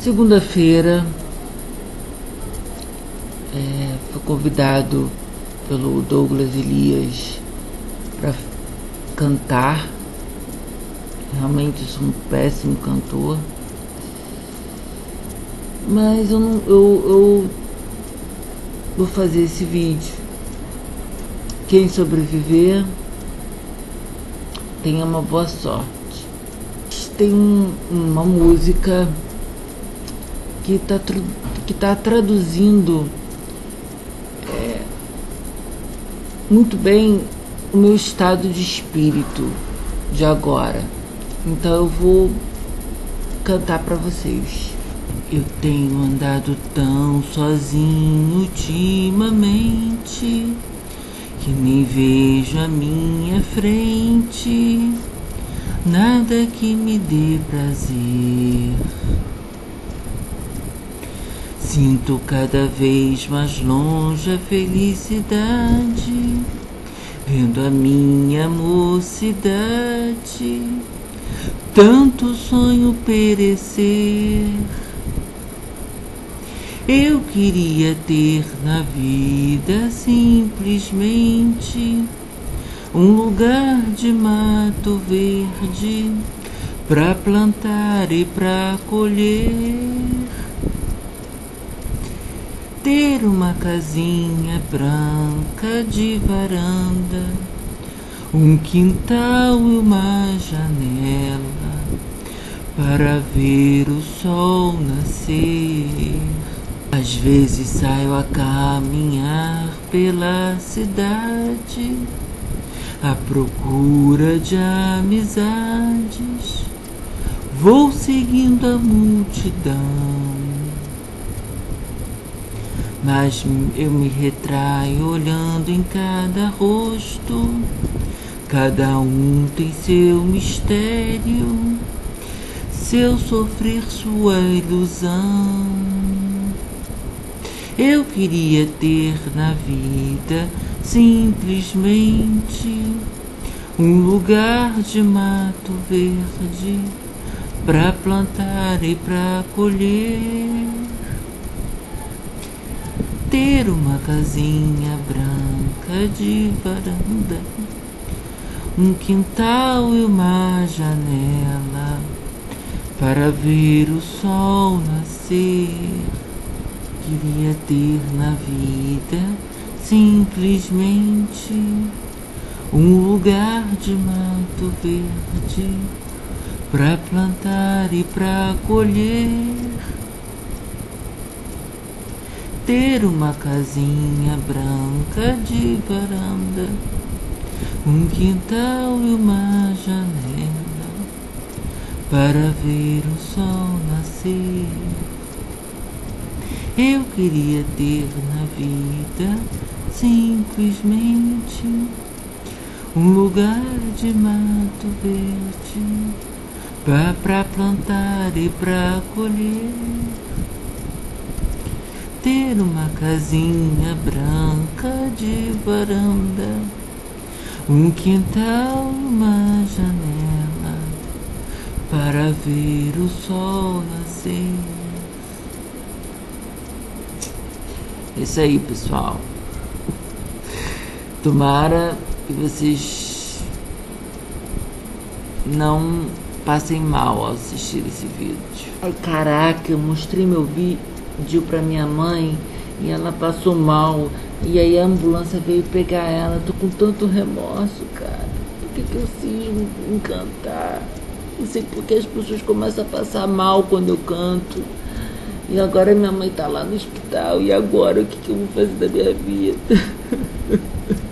Segunda-feira, é, fui convidado pelo Douglas Elias para cantar. Realmente sou um péssimo cantor. Mas eu, não, eu, eu vou fazer esse vídeo. Quem sobreviver, tenha uma boa sorte. Tem um, uma música que está que tá traduzindo é, muito bem o meu estado de espírito de agora. Então eu vou cantar para vocês. Eu tenho andado tão sozinho ultimamente que nem vejo a minha frente nada que me dê prazer. Sinto cada vez mais longe a felicidade, vendo a minha mocidade, tanto sonho perecer. Eu queria ter na vida simplesmente um lugar de mato verde para plantar e para colher ter uma casinha branca de varanda, um quintal e uma janela para ver o sol nascer. Às vezes saio a caminhar pela cidade à procura de amizades. Vou seguindo a multidão mas eu me retraio olhando em cada rosto, cada um tem seu mistério, seu sofrer, sua ilusão. Eu queria ter na vida simplesmente um lugar de mato verde para plantar e para colher ter uma casinha branca de varanda, um quintal e uma janela para ver o sol nascer. Queria ter na vida simplesmente um lugar de mato verde para plantar e para colher ter uma casinha branca de varanda, um quintal e uma janela para ver o sol nascer. Eu queria ter na vida simplesmente um lugar de mato verde para plantar e para colher ter uma casinha branca de varanda, um quintal, uma janela para ver o sol nascer. Isso aí, pessoal. Tomara que vocês não passem mal ao assistir esse vídeo. Ai, caraca, eu mostrei meu vídeo pediu para minha mãe e ela passou mal. E aí a ambulância veio pegar ela. Tô com tanto remorso, cara. Por que, que eu cismo em cantar? Não sei porque as pessoas começam a passar mal quando eu canto. E agora minha mãe tá lá no hospital. E agora o que, que eu vou fazer da minha vida?